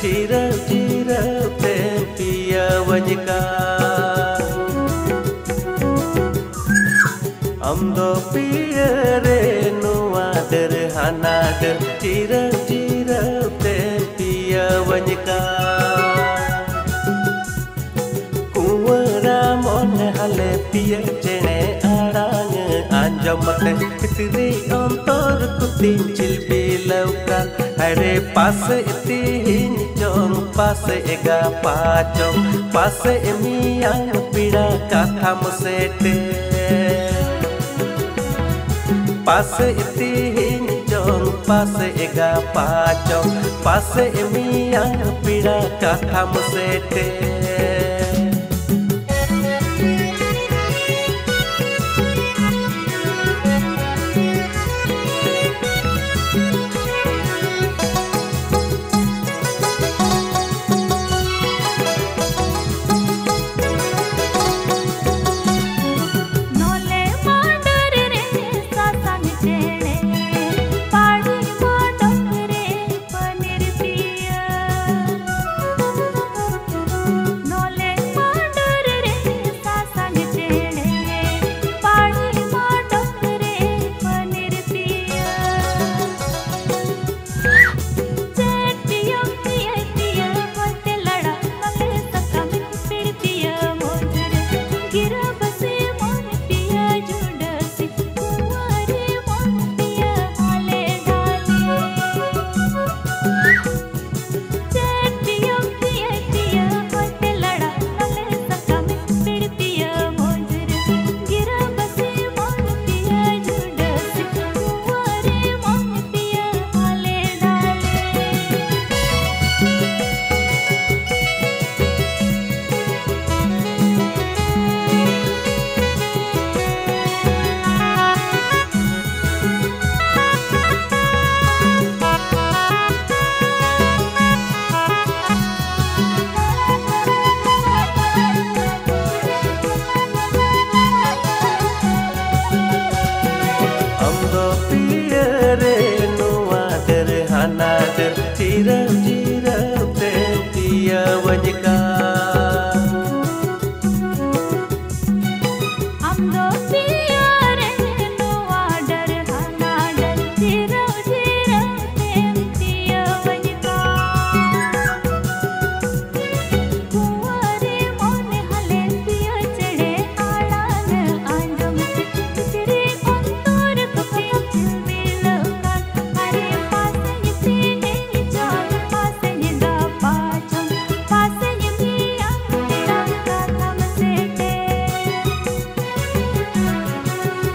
चिर चिर प्रेम पिया वजका। अमदो पिय रे नुआदर, हनादर चिर चिर प्रेम पिया वजका। कुंवरा मन हले पिय चेणे आड़ांग आंजमन कितरी अंतर कुतिन चिलबी लवका अरे पास तीन चोंग पास एगा पाचों पास मिया पीड़ा कथा मुसेटे। पास तीन चोंग पास एगा पाचों पास मिया पीड़ा कथा मुसेटे।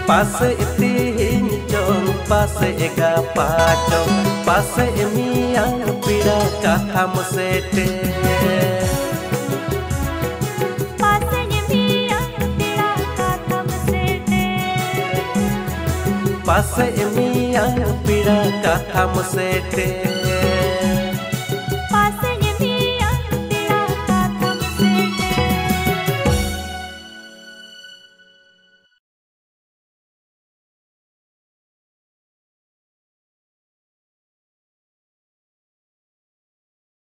Iti hin chong pas ega pachong pas emiang pida katham sete पासे यमिया तेरा काथम सेटे